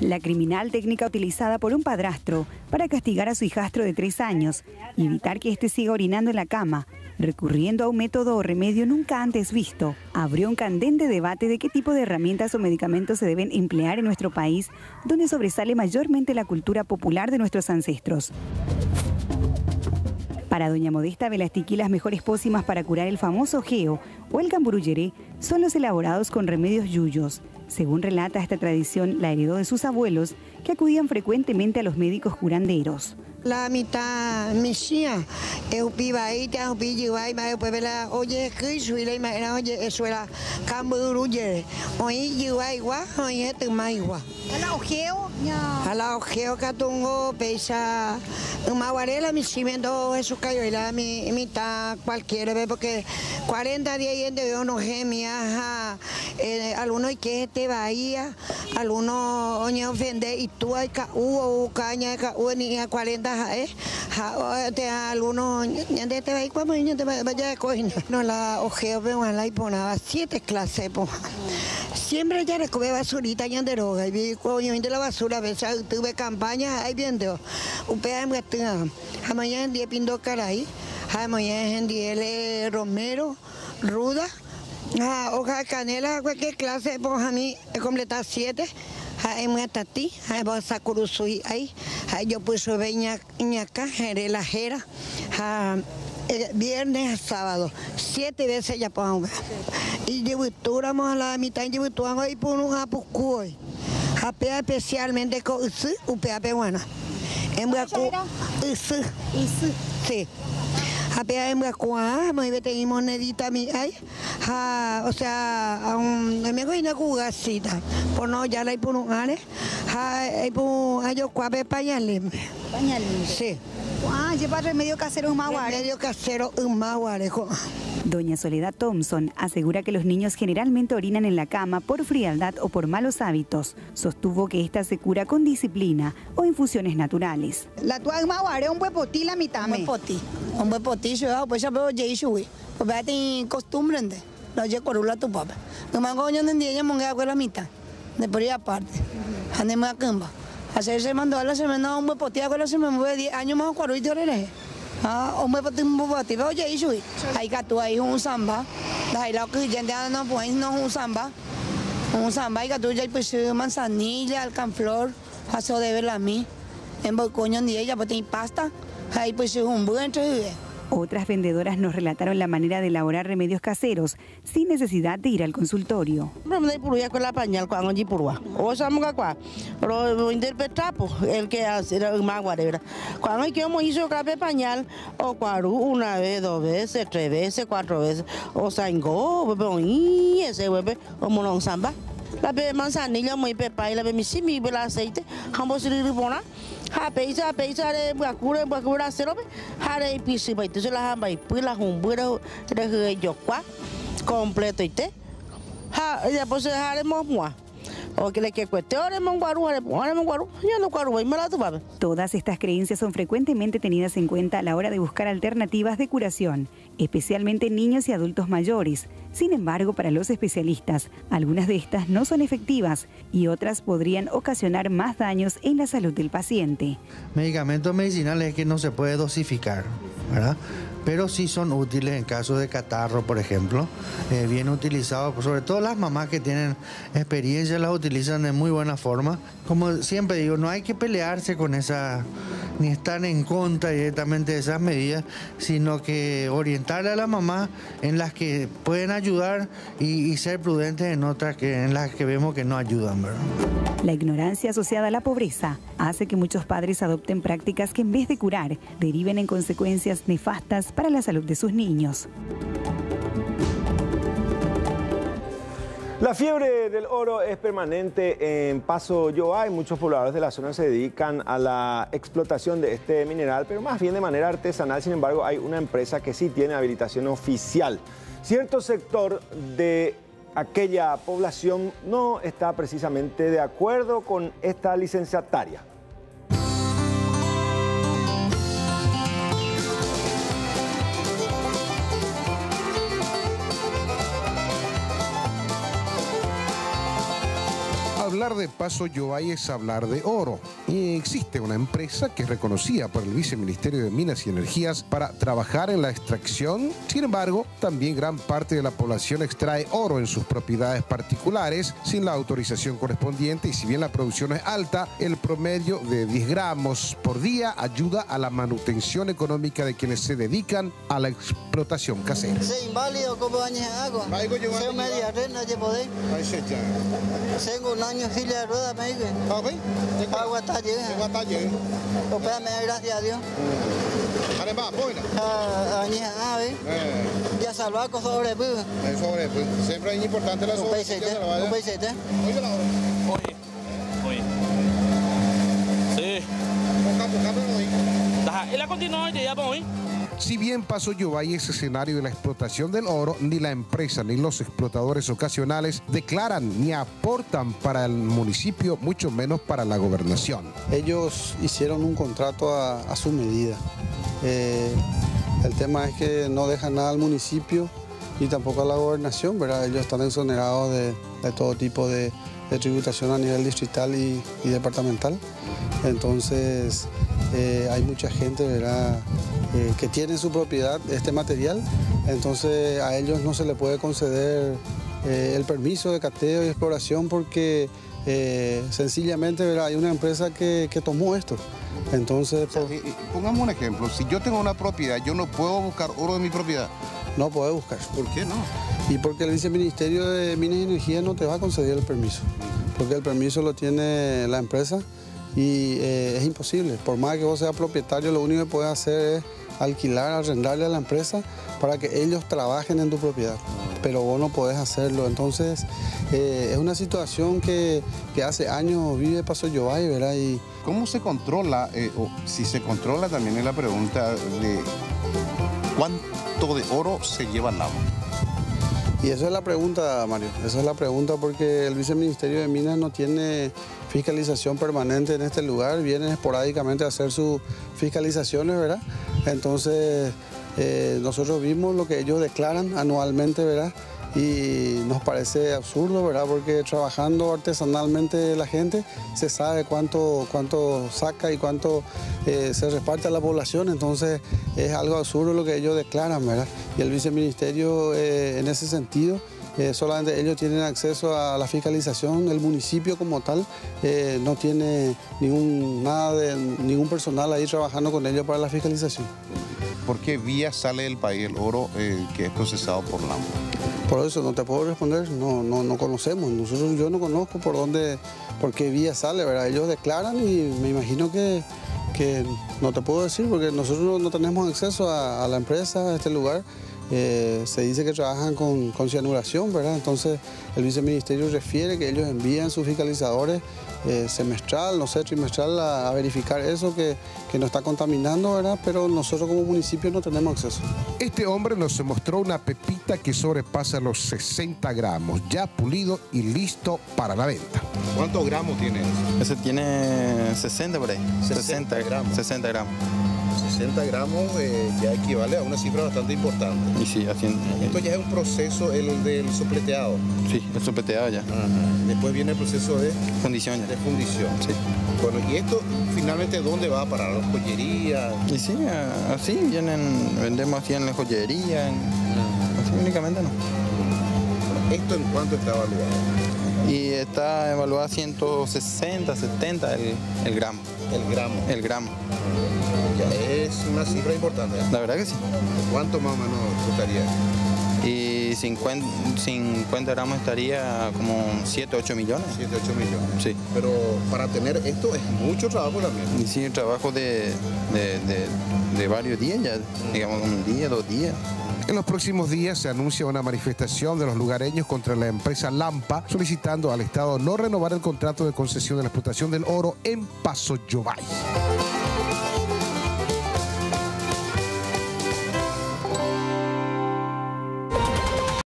La criminal técnica utilizada por un padrastro para castigar a su hijastro de tres años y evitar que éste siga orinando en la cama, recurriendo a un método o remedio nunca antes visto, abrió un candente debate de qué tipo de herramientas o medicamentos se deben emplear en nuestro país, donde sobresale mayormente la cultura popular de nuestros ancestros. Para doña Modesta Velastiqui, las mejores pócimas para curar el famoso geo o el camburuyeré son los elaborados con remedios yuyos. Según relata esta tradición, la heredó de sus abuelos, que acudían frecuentemente a los médicos curanderos. La mitad misia, eu piba ahí, te has pillo ahí, más después la oye que soy la imagina oye eso era camburuye, oye yo igual, oye tu más igual. Ala ojeo. Ala ojeo que tengo pesa una guarela mi cimiento eso cayó y la mi mitad cualquiera porque 40 días yendo yo no gemia eh, algunos y que te bahía algunos oñe ofende y tú hay ca u caña ca u ni a 40 eh. Te algunos de te vai como te vaya de coina no la ojeo veo la y ponaba siete clases pues siempre ya recoge basurita y droga y vi coño de la basura a tuve campaña ahí viendo un pedazo de Amanhã en día pindo caray, amanhã en día romero, ruda, hoja de canela, cualquier clase, pues a mí he completado siete. Hay muy tati, hay vos a curusui ahí, yo pues veña ñaca, jere la jera, viernes a sábado, siete veces ya pongo. Y llevutúramos a la mitad, llevutúramos ahí por un apucuy. Apea especialmente con upea peruana. En Bracu, isso, Isso. sí. Apea en Bracu, ah, muy bien, tenemos monedita mi, ay, ha, o sea, um, me voy a cugasita, por no ya la hay por un ane, ha, hay por, hay yo cuape pañales, Pañales. sí. Ah, lleva remedio casero un maguare. Medio casero, un maguarejo. Doña Soledad Thompson asegura que los niños generalmente orinan en la cama por frialdad o por malos hábitos. Sostuvo que esta se cura con disciplina o infusiones naturales. La tua maguare un buen potí la mitad Un poti. Un buen poti, yo pues ya veo ya hizo, güey. Pues tiene costumbre. Lo oye corula tu papá. No me hago yo no entiendo, me hago la mitad. De por ahí aparte. Ande me acamba. Hacerse mandó a la semana un buen poti, hago la semana, me 10 años más te orere. Ah, un buen poti, un buen poti, veo ya hizo, güey. Ahí que tú ahí un samba. Ahí lo que ya no pues no un samba. Un samba y que tú ya pues manzanilla, alcanflor, paso de verla a mí. En Bocoño ni ella pues tiene pasta. Ahí pues un buen entre Otras vendedoras nos relataron la manera de elaborar remedios caseros sin necesidad de ir al consultorio. O el que hace el magua de verdad. Cuando hemos hizo café pañal o cuaru una vez, dos veces, tres veces, cuatro veces. O sango, bebe y ese bebe o monon samba. La be manzanilla muy pepa y la be misimi be la aceite. Ambos se ribona. Ha peisa peisa de bakura bakura serobe. Ha de pisi baita se la hamba y pila humbura de yo kwa completo y te. Ha, ya pues haremos mua. Todas estas creencias son frecuentemente tenidas en cuenta a la hora de buscar alternativas de curación, especialmente en niños y adultos mayores. Sin embargo, para los especialistas, algunas de estas no son efectivas y otras podrían ocasionar más daños en la salud del paciente. Medicamentos medicinales que no se puede dosificar, ¿verdad? Pero sí son útiles en caso de catarro, por ejemplo. Eh, bien utilizados, sobre todo las mamás que tienen experiencia las utilizan de muy buena forma. Como siempre digo, no hay que pelearse con esa, ni estar en contra directamente de esas medidas, sino que orientarle a la mamá en las que pueden ayudar y, y ser prudentes en otras que, en las que vemos que no ayudan, ¿verdad? La ignorancia asociada a la pobreza hace que muchos padres adopten prácticas que en vez de curar, deriven en consecuencias nefastas para la salud de sus niños. La fiebre del oro es permanente en Paso Yoa y muchos pobladores de la zona se dedican a la explotación de este mineral, pero más bien de manera artesanal. Sin embargo, hay una empresa que sí tiene habilitación oficial. Cierto sector de aquella población no está precisamente de acuerdo con esta licenciataria. Hablar de Paso Yobay es hablar de oro. Y existe una empresa que es reconocida por el Viceministerio de Minas y Energías para trabajar en la extracción. Sin embargo, también gran parte de la población extrae oro en sus propiedades particulares sin la autorización correspondiente y si bien la producción es alta, el promedio de 10 gramos por día ayuda a la manutención económica de quienes se dedican a la explotación casera. Se inválido hago. Se media rena poder. Tengo un año silla de rueda me dice. Agua está llena. Agua está llena. Opérame, gracias a Dios. Además, buena. Años a ver. Ya salvaco sobre pues. Sobre pues. Siempre es importante la Un paisete. Un paisete. Oye la hora. Oye. Oye. Sí. Ajá, y la continúa ya voy. Si bien Paso Yobay es escenario de la explotación del oro, ni la empresa ni los explotadores ocasionales declaran ni aportan para el municipio, mucho menos para la gobernación. Ellos hicieron un contrato a, su medida. Eh, el tema es que no dejan nada al municipio y tampoco a la gobernación, ¿verdad? Ellos están exonerados de, de todo tipo de, tributación a nivel distrital y departamental. Entonces, eh, hay mucha gente, ¿verdad? Eh, que tiene en su propiedad este material, entonces a ellos no se le puede conceder eh, el permiso de cateo y exploración porque sencillamente ¿verdad? hay una empresa que, que tomó esto. Entonces, por... pongamos un ejemplo, si yo tengo una propiedad, yo no puedo buscar oro de mi propiedad. No puede buscar. ¿Por qué no? Y porque el viceministerio de Minas y Energía no te va a conceder el permiso, porque el permiso lo tiene la empresa y eh, es imposible. Por más que vos seas propietario, lo único que puedes hacer es alquilar, arrendarle a la empresa para que ellos trabajen en tu propiedad, pero vos no podés hacerlo. Entonces, eh, es una situación que, hace años vive Paso Yobay, ¿verdad? Y... ¿Cómo se controla, eh, o si se controla también es la pregunta de cuánto de oro se lleva al agua? Y esa es la pregunta, Mario, esa es la pregunta porque el viceministerio de Minas no tiene fiscalización permanente en este lugar, vienen esporádicamente a hacer sus fiscalizaciones, ¿verdad? Entonces, eh, nosotros vimos lo que ellos declaran anualmente, ¿verdad? Y nos parece absurdo, ¿verdad? Porque trabajando artesanalmente la gente se sabe cuánto, cuánto saca y cuánto eh, se reparte a la población, entonces es algo absurdo lo que ellos declaran, ¿verdad? Y el viceministerio eh, en ese sentido eh, solamente ellos tienen acceso a la fiscalización, el municipio como tal no tiene ningún, nada de, ningún personal ahí trabajando con ellos para la fiscalización. ¿Por qué vía sale del país el oro que es procesado por LAMPA? Por eso no te puedo responder, no, no, no conocemos, nosotros yo no conozco por dónde, por qué vía sale, ¿verdad? Ellos declaran y me imagino que, que no te puedo decir porque nosotros no tenemos acceso a, a la empresa, a este lugar. Eh, se dice que trabajan con, con, cianuración, ¿verdad? Entonces el viceministerio refiere que ellos envían sus fiscalizadores eh, semestral, no sé, trimestral a, a verificar eso que, que no está contaminando, ¿verdad? Pero nosotros como municipio no tenemos acceso. Este hombre nos mostró una pepita que sobrepasa los 60 gramos, ya pulido y listo para la venta. ¿Cuántos gramos tiene? Ese tiene 60 por ahí. 60, 60 gramos. 60 gramos. 60 gramos eh, ya equivale a una cifra bastante importante. Y sí, haciendo... Esto ya es un proceso, el del sopleteado. Sí, el sopleteado ya. Ajá. Después viene el proceso de... Fundición ya. De fundición. Sí. Bueno, ¿y esto finalmente dónde va a parar? ¿La joyería? Y sí, así vienen, vendemos así en la joyería, en... así únicamente no. ¿Esto en cuánto está evaluado? Y está evaluado a 160, 70 el, el gramo. El gramo. El gramo. Ya es una cifra importante. ¿eh? La verdad que sí. ¿Cuánto más o menos costaría? Y 50, 50 gramos estaría como 7, 8 millones. 7, 8 millones. Sí. Pero para tener esto es mucho trabajo también. Y sí, trabajo de, de, de, de varios días ya, digamos un día, dos días. En los próximos días se anuncia una manifestación de los lugareños contra la empresa Lampa, solicitando al Estado no renovar el contrato de concesión de la explotación del oro en Paso Yobay.